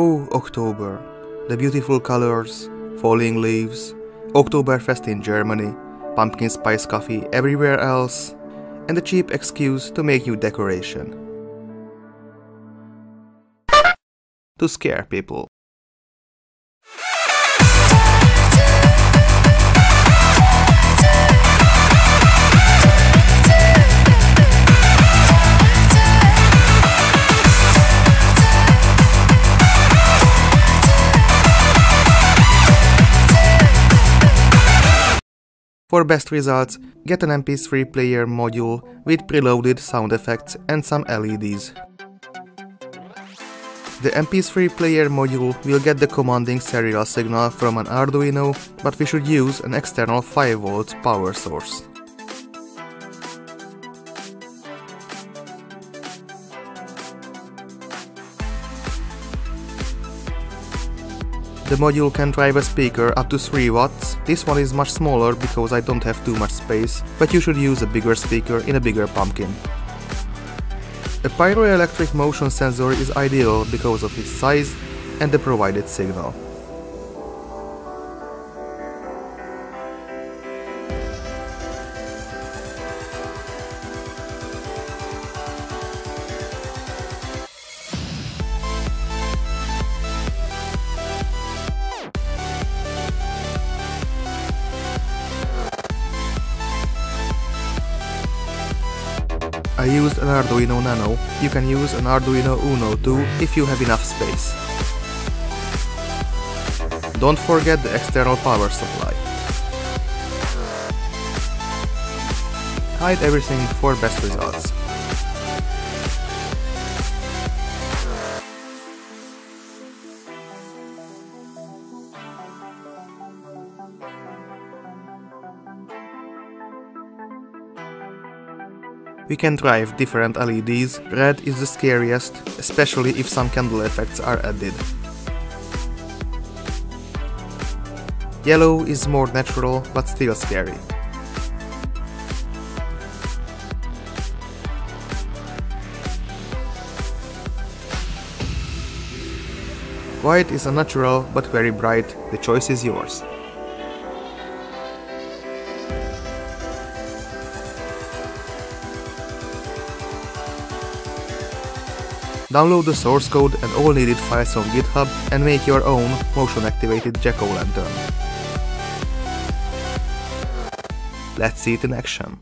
Oh, October, the beautiful colors, falling leaves, Oktoberfest in Germany, pumpkin spice coffee everywhere else, and a cheap excuse to make new decoration. To scare people. For best results, get an MP3 player module with preloaded sound effects and some LEDs. The MP3 player module will get the commanding serial signal from an Arduino, but we should use an external 5V power source. The module can drive a speaker up to 3 watts. This one is much smaller because I don't have too much space, but you should use a bigger speaker in a bigger pumpkin. A pyroelectric motion sensor is ideal because of its size and the provided signal. I used an Arduino Nano, you can use an Arduino Uno too if you have enough space. Don't forget the external power supply. Hide everything for best results. We can drive different LEDs, red is the scariest, especially if some candle effects are added. Yellow is more natural but still scary. White is unnatural but very bright, the choice is yours. Download the source code and all needed files on GitHub and make your own motion-activated jack-o'-lantern. Let's see it in action.